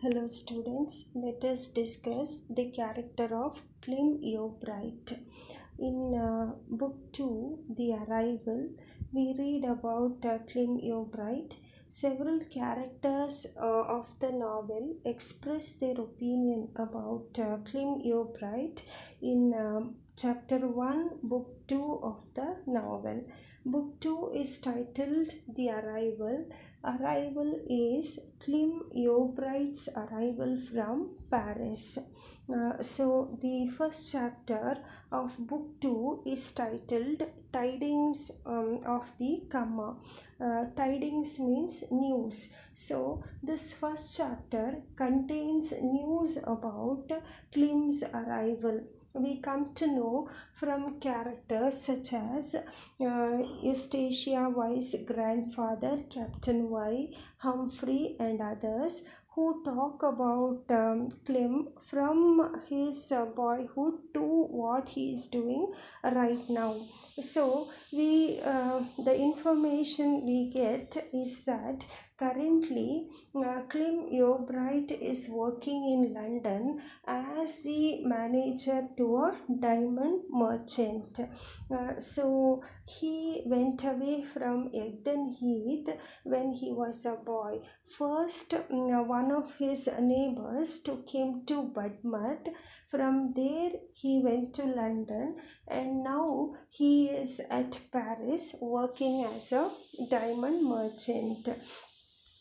Hello students, let us discuss the character of Clym Yeobright. In uh, book 2, The Arrival, we read about uh, Clym Yeobright. Several characters uh, of the novel express their opinion about uh, Clym Yeobright in um, chapter 1, book 2 of the novel. Book 2 is titled The Arrival. Arrival is Clym Yeobright's arrival from Paris. Uh, so, the first chapter of book 2 is titled Tidings um, of the Comer. Uh, tidings means news. So, this first chapter contains news about Clym's arrival we come to know from characters such as uh, Eustacia Vye's grandfather, Captain Vye, Humphrey, and others who talk about um, Clym from his uh, boyhood to what he is doing right now. So, we uh, the information we get is that currently uh, Clym Yeobright is working in London as the manager to a diamond merchant. Uh, so he went away from Egdon Heath when he was a boy. First, uh, one of his neighbors took him to Budmouth. From there, he went to London, and now he is at Paris working as a diamond merchant.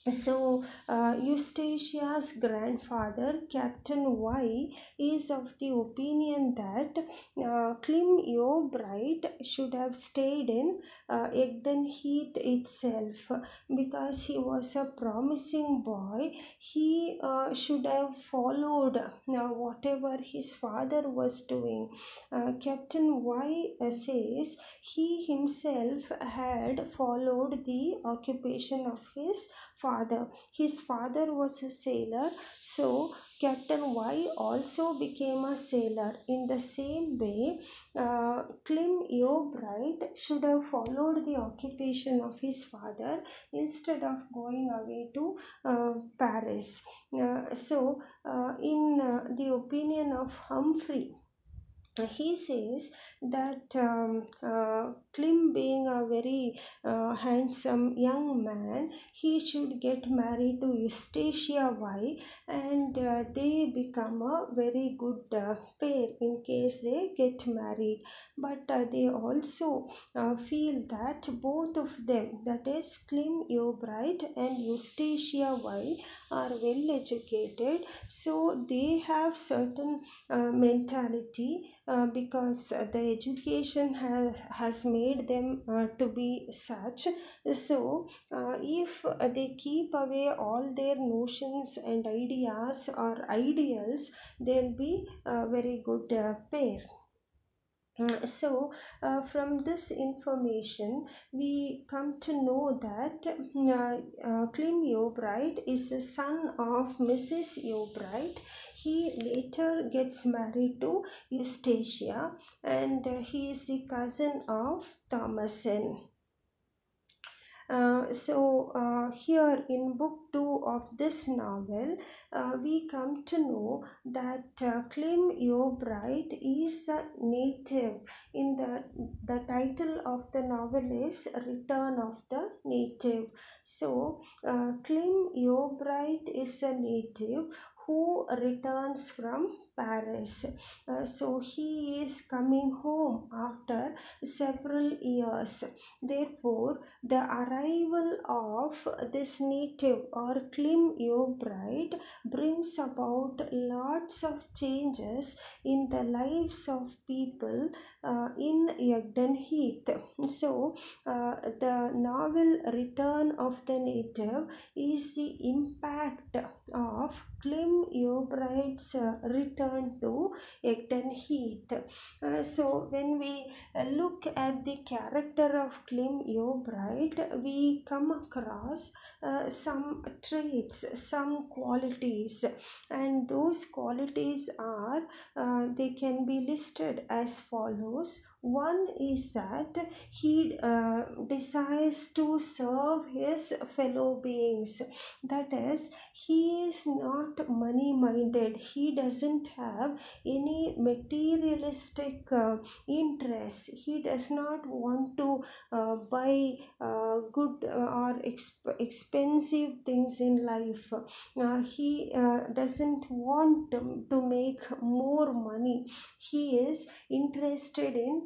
So, uh, Eustacia's grandfather, Captain Vye, is of the opinion that uh, Clym Yeobright should have stayed in uh, Egdon Heath itself because he was a promising boy. He uh, should have followed uh, whatever his father was doing. Uh, Captain Vye says he himself had followed the occupation of his father. His father was a sailor, so Captain Vye also became a sailor. In the same way, uh, Clym Yeobright should have followed the occupation of his father instead of going away to uh, Paris. Uh, so, uh, in uh, the opinion of Humphrey, he says that um, uh, Clym being a very uh, handsome young man, he should get married to Eustacia Vye and uh, they become a very good pair in case they get married. But they also feel that both of them, that is Clym Yeobright and Eustacia Vye, are well educated, so they have certain mentality uh, because uh, the education has, has made them uh, to be such so if they keep away all their notions and ideas or ideals they'll be a very good pair uh, so uh, from this information we come to know that uh, Clym Yeobright is the son of Mrs. Yeobright he later gets married to Eustacia and he is the cousin of Thomasin. Uh, so uh, here in book 2 of this novel uh, we come to know that uh, Clym Yeobright is a native in the the title of the novel is return of the native so uh, Clym Yeobright is a native who returns from Paris. Uh, so he is coming home after several years. Therefore, the arrival of this native or Clym Yeobright brings about lots of changes in the lives of people uh, in Egdon Heath. So, uh, the novel Return of the Native is the impact of Clym Yeobright's uh, return to Egdon Heath. Uh, so, when we look at the character of Clym Yeobright, we come across uh, some traits, some qualities, and those qualities are uh, they can be listed as follows. One is that he uh, to serve his fellow beings, that is, he is not money minded he doesn't have any materialistic uh, interests. He does not want to uh, buy uh, good uh, or exp- expensive things in life. Uh, he uh, doesn't want to, make more money. He is interested in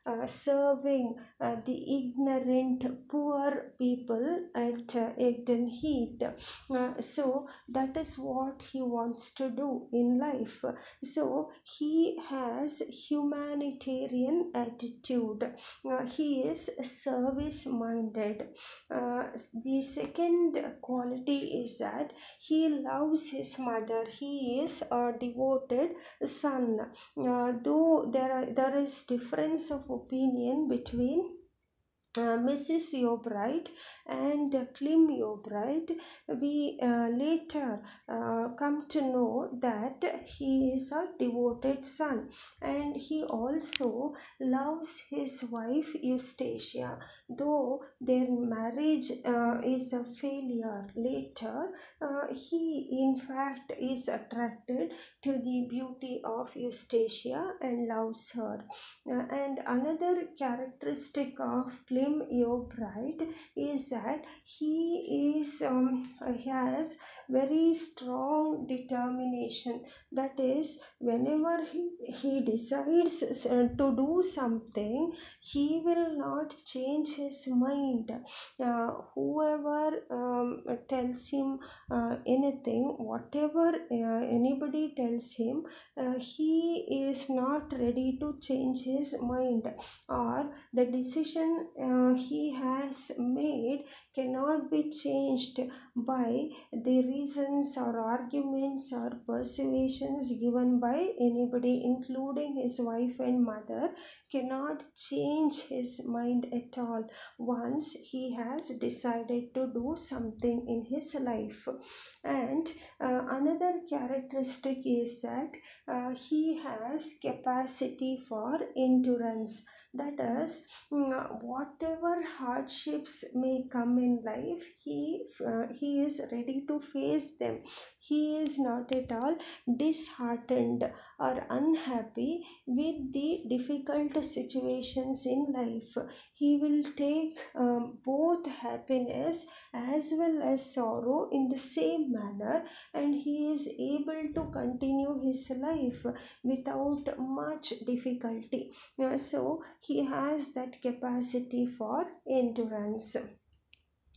serving uh, the ignorant poor people at uh, Egdon Heath. Uh, so that is what he wants to do in life. So he has humanitarian attitude. Uh, he is service minded. Uh, the second quality is that he loves his mother. He is a devoted son. Uh, though there are, there is difference of opinion between Mrs. Yeobright and uh, Clym Yeobright, we uh, later uh, come to know that he is a devoted son and he also loves his wife Eustacia. Though their marriage uh, is a failure later, uh, he in fact is attracted to the beauty of Eustacia and loves her. Uh, and another characteristic of Yeobright is that he is um, he has very strong determination. That is, whenever he, he decides to do something, he will not change his mind. Uh, whoever um, tells him uh, anything, whatever uh, anybody tells him, uh, he is not ready to change his mind or the decision uh, he has made cannot be changed by the reasons or arguments or persuasions given by anybody including his wife and mother cannot change his mind at all once he has decided to do something in his life. And uh, another characteristic is that uh, he has capacity for endurance that is mm, whatever hardships may come in life he uh, he is ready to face them. He is not at all disheartened or unhappy with the difficult situations in life he will take um, both happiness as well as sorrow in the same manner and he is able to continue his life without much difficulty. Uh, so he has that capacity for endurance.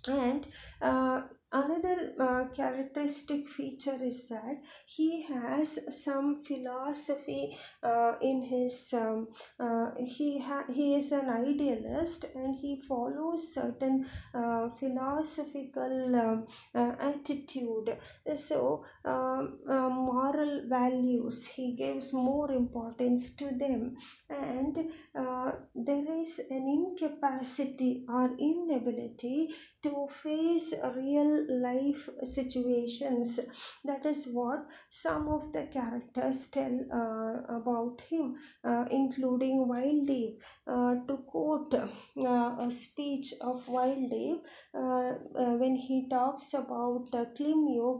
And uh, another uh, characteristic feature is that he has some philosophy uh, in his um, uh, he ha- he is an idealist and he follows certain uh, philosophical um, uh, attitude. So um, uh, moral values he gives more importance to them. And uh, there is an incapacity or inability to face real life situations. That is what some of the characters tell uh, about him uh, including Wildeve uh, to quote uh, a speech of Wildeve uh, uh, when he talks about uh,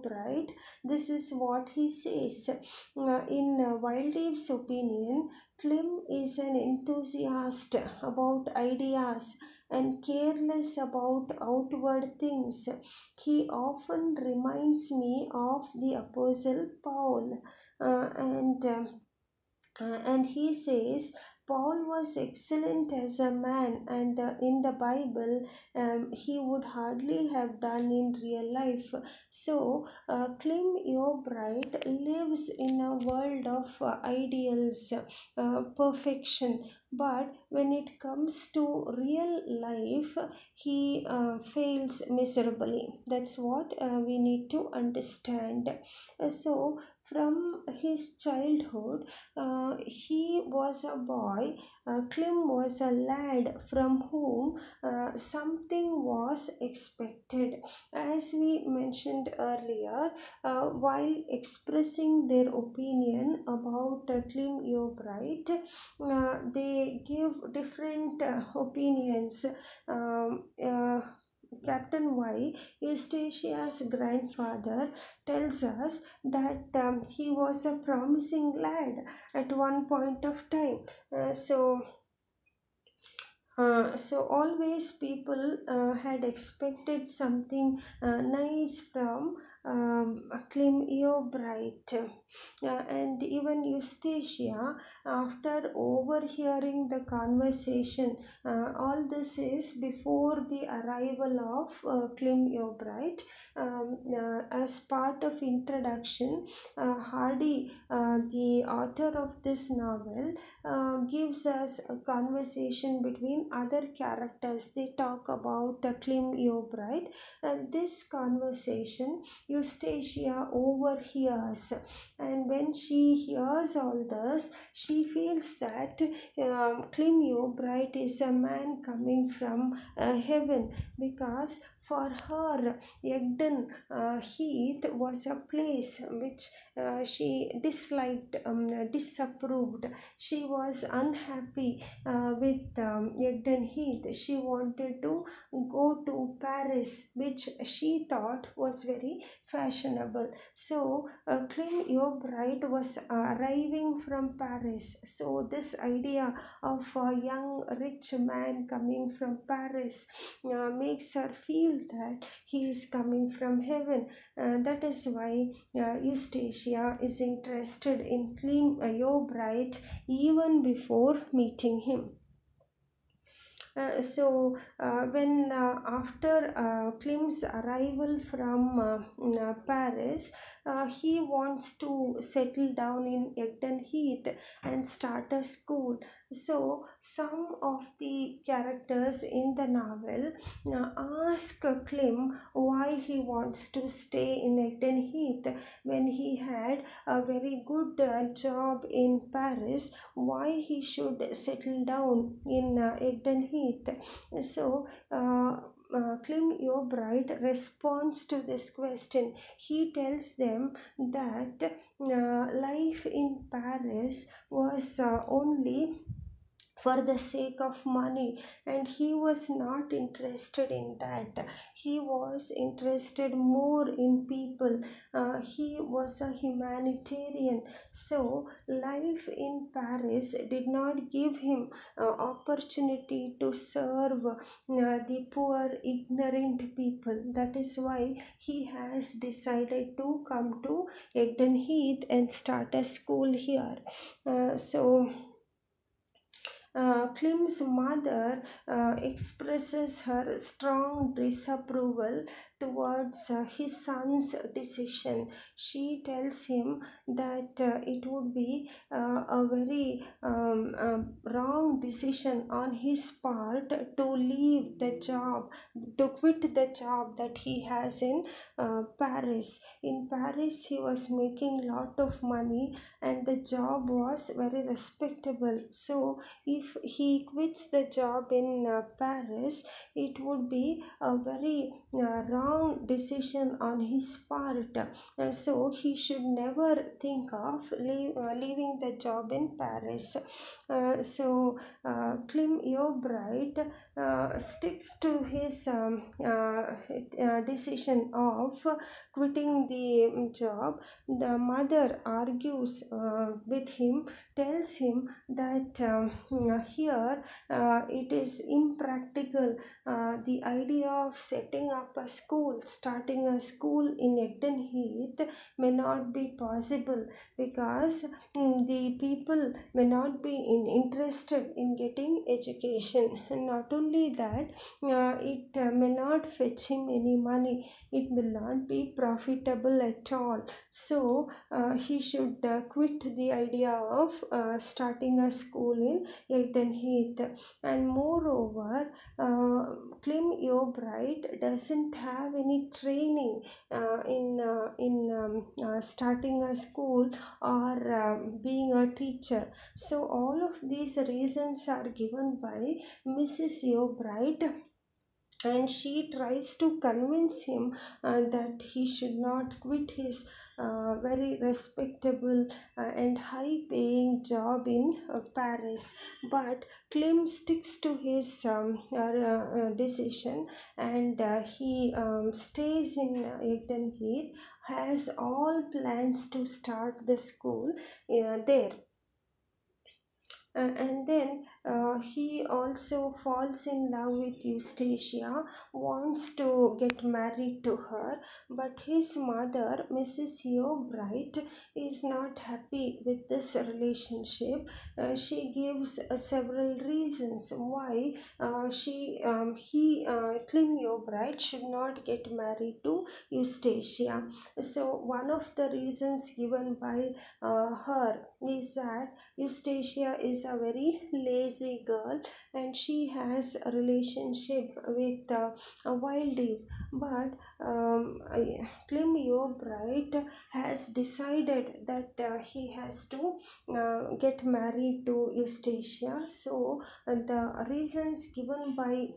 Bright this is what he says in uh, opinion Clym is an enthusiast about ideas and careless about outward things. He often reminds me of the Apostle Paul, uh, and uh, uh, and he says Paul was excellent as a man, and uh, in the Bible, um, he would hardly have done in real life. So, uh, Clym Yeobright lives in a world of uh, ideals, uh, perfection, but when it comes to real life, he uh, fails miserably. That's what uh, we need to understand. Uh, so, from his childhood, uh, he was a boy. Uh, Clym was a lad from whom uh, something was expected. As we mentioned earlier, uh, while expressing their opinion about uh, Clym Yeobright, uh, they give different uh, opinions. Um, uh, Captain Vye, Eustacia's grandfather, tells us that um, he was a promising lad at one point of time. Uh, so, uh, so always people uh, had expected something uh, nice from um, Bright uh, and even Eustacia after overhearing the conversation uh, all this is before the arrival of uh, Bright um, uh, as part of introduction uh, Hardy uh, the author of this novel uh, gives us a conversation between other characters. They talk about uh, Bright and this conversation Eustacia overhears and when she hears all this she feels that um, Clym Bright is a man coming from uh, heaven because for her Egdon uh, Heath was a place which uh, she disliked um, disapproved. She was unhappy uh, with um, Egdon Heath. She wanted to go to Paris which she thought was very fashionable. So uh, Clym Bright was arriving from Paris. So this idea of a young rich man coming from Paris uh, makes her feel that he is coming from heaven. Uh, that is why uh, Eustacia is interested in Clym Bright even before meeting him. Uh, so uh, when uh, after uh, Clym's arrival from uh, uh, Paris, uh, he wants to settle down in Egdon Heath and start a school. So some of the characters in the novel uh, ask Clym why he wants to stay in Egdon Heath when he had a very good uh, job in Paris. Why he should settle down in uh, Heath? So. Uh, uh, Clym Bright responds to this question. He tells them that uh, life in Paris was uh, only for the sake of money. And he was not interested in that. He was interested more in people. Uh, he was a humanitarian. So life in paris did not give him uh, opportunity to serve uh, the poor ignorant people. That is why he has decided to come to Egdon Heath and start a school here. Uh, so uh, Clym's mother uh, expresses her strong disapproval towards uh, his son's decision. She tells him that uh, it would be uh, a very um, um, wrong decision on his part to leave the job, to quit the job that he has in Paris. In Paris, he was making a lot of money and the job was very respectable. So, if he quits the job in Paris, it would be a very uh, wrong decision on his part. So, he should never think of leave, uh, leaving the job in Paris. Uh, so, uh, Clym Bright uh, sticks to his um, uh, uh, decision of quitting the job. The mother argues uh, with him, tells him that um, here uh, it is impractical. Uh, the idea of setting up a school, starting a school in Egdon Heath may not be possible because mm, the people may not be in, interested in getting education. And Not only that, uh, it uh, may not fetch him any money. It will not be profitable at all. So uh, he should uh, quit the idea of uh, starting a school in Egdon Heath. And moreover, uh, Clym Bright doesn't have any training uh, in uh, in um, uh, starting a school or um, being a teacher. So all of these reasons are given by Mrs. Bright and she tries to convince him uh, that he should not quit his uh, very respectable uh, and high paying job in uh, Paris. But Clym sticks to his um, uh, uh, decision and uh, he um, stays in Egdon Heath, has all plans to start the school there. Uh, and then uh, he also falls in love with Eustacia, wants to get married to her, but his mother, Mrs. Yeobright, is not happy with this relationship. Uh, she gives uh, several reasons why uh, she um, he uh, Clym Yeobright should not get married to Eustacia. So one of the reasons given by uh, her is that Eustacia is a very lazy girl and she has a relationship with uh, a Wildeve. But um, Clym Bright has decided that uh, he has to uh, get married to Eustacia. So the reasons given by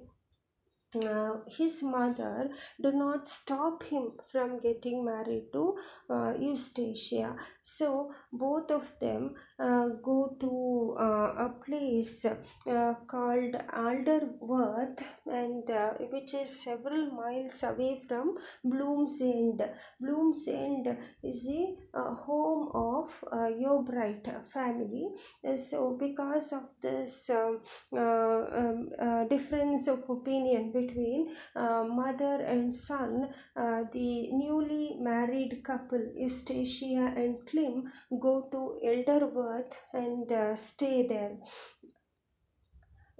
uh, his mother do not stop him from getting married to uh, Eustacia. So both of them uh, go to uh, a place uh, called Alderworth, and uh, which is several miles away from Bloom's End. Bloom's End is a, home of uh, Yeobright family. so because of this um, um, difference of opinion between uh, mother and son, uh, the newly married couple Eustacia and Clym go to Alderworth and uh, stay there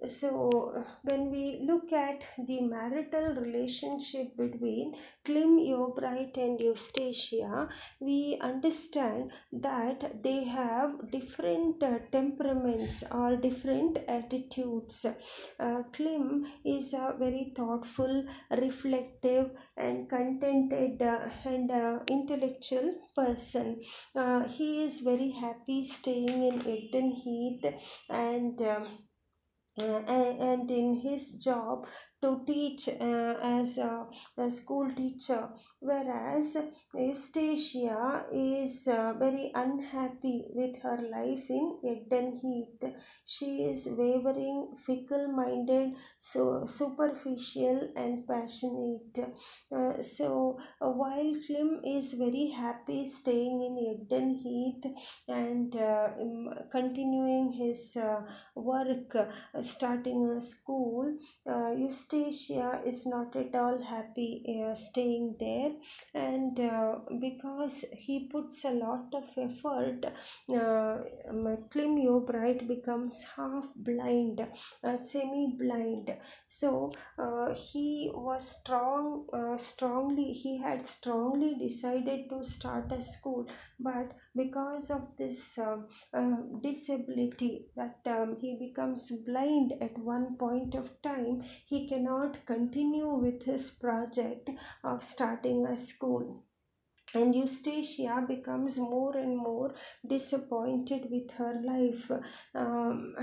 so when we look at the marital relationship between Clym Yeobright and Eustacia, we understand that they have different uh, temperaments or different attitudes. Uh, Clym is a very thoughtful, reflective, and contented uh, and uh, intellectual person. Uh, he is very happy staying in Egdon Heath and um, and in his job to teach uh, as a, a, school teacher whereas Eustacia is uh, very unhappy with her life in Egdon Heath. She is wavering, fickle minded, so superficial and passionate. Uh, so uh, while Clym is very happy staying in Egdon Heath and uh, um, continuing his uh, work, starting a school, uh, Eustacia is not at all happy uh, staying there. And uh, because he puts a lot of effort uh, Clym Yeobright becomes half blind uh, semi blind so uh, he was strong uh, strongly he had strongly decided to start a school. But because of this um, uh, disability that um, he becomes blind at one point of time he cannot continue with his project of starting a school and Eustacia becomes more and more disappointed with her life. Um,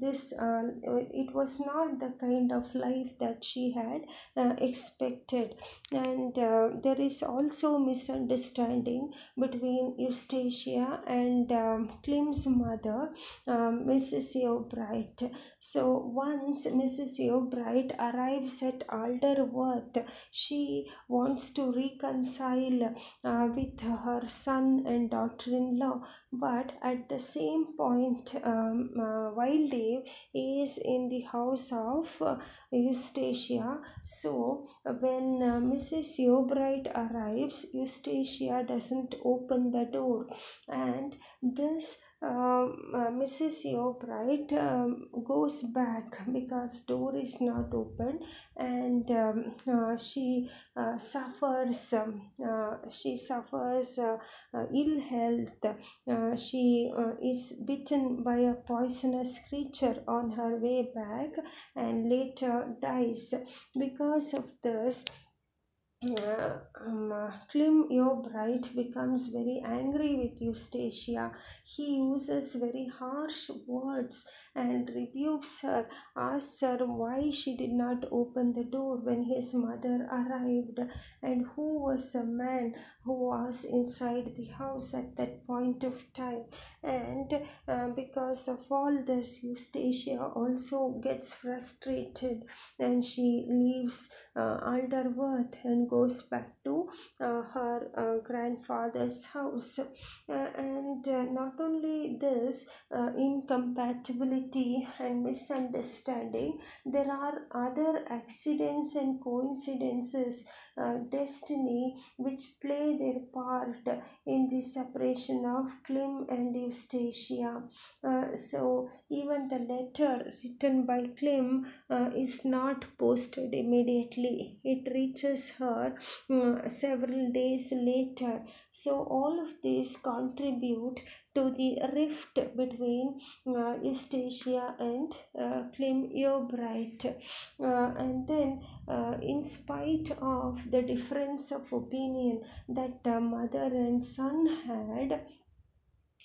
this uh, it was not the kind of life that she had uh, expected, and uh, there is also misunderstanding between Eustacia and um, Clym's mother, um, Mrs. Yeobright. So once Mrs. Yeobright arrives at Alderworth, she wants to reconcile uh, with her son and daughter-in-law but at the same point um, uh, Wildeve is in the house of uh, Eustacia so when uh, Mrs. Yeobright arrives Eustacia doesn't open the door and this um, uh, Mrs. Yeobright um, goes back because door is not open and um, uh, she uh, suffers um, uh, she suffers uh, uh, ill health she is bitten by a poisonous creature on her way back and later dies because of this uh, um, uh, Clym Yeobright becomes very angry with Eustacia. He uses very harsh words and rebukes her, asks her why she did not open the door when his mother arrived, and who was the man who was inside the house at that point of time. And uh, because of all this, Eustacia also gets frustrated and she leaves uh, Alderworth and goes back to uh, her uh, grandfather's house. Uh, and uh, not only this, uh, and misunderstanding, there are other accidents and coincidences, uh, destiny, which play their part in the separation of Clym and Eustacia. Uh, so, even the letter written by Clym uh, is not posted immediately, it reaches her uh, several days later. So, all of these contribute to the rift between uh, and uh, Clym Yeobright. Uh, and then, uh, in spite of the difference of opinion that uh, mother and son had,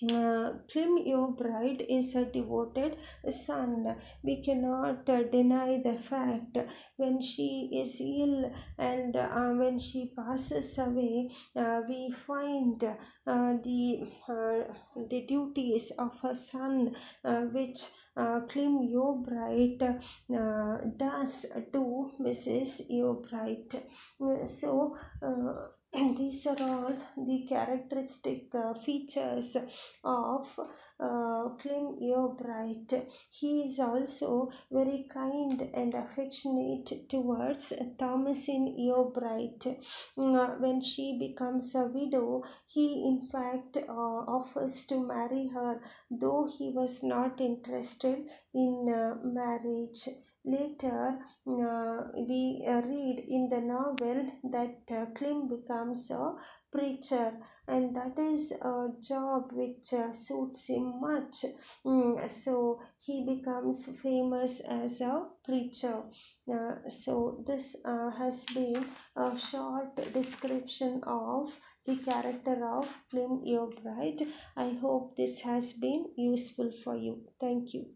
uh, Clym Yeobright is a devoted son. We cannot uh, deny the fact when she is ill and uh, when she passes away, uh, we find uh, the uh, the duties of her son, which uh, Clym Yeobright uh, does to Mrs. Yeobright. Uh, so. Uh, these are all the characteristic uh, features of uh, Clym Yeobright. He is also very kind and affectionate towards Thomasin Yeobright. Uh, when she becomes a widow, he in fact uh, offers to marry her, though he was not interested in uh, marriage. Later, uh, we uh, read in the novel that uh, Clym becomes a preacher, and that is a job which uh, suits him much. Mm, so he becomes famous as a preacher. Uh, so this uh, has been a short description of the character of Clym Yeobright. I hope this has been useful for you. Thank you.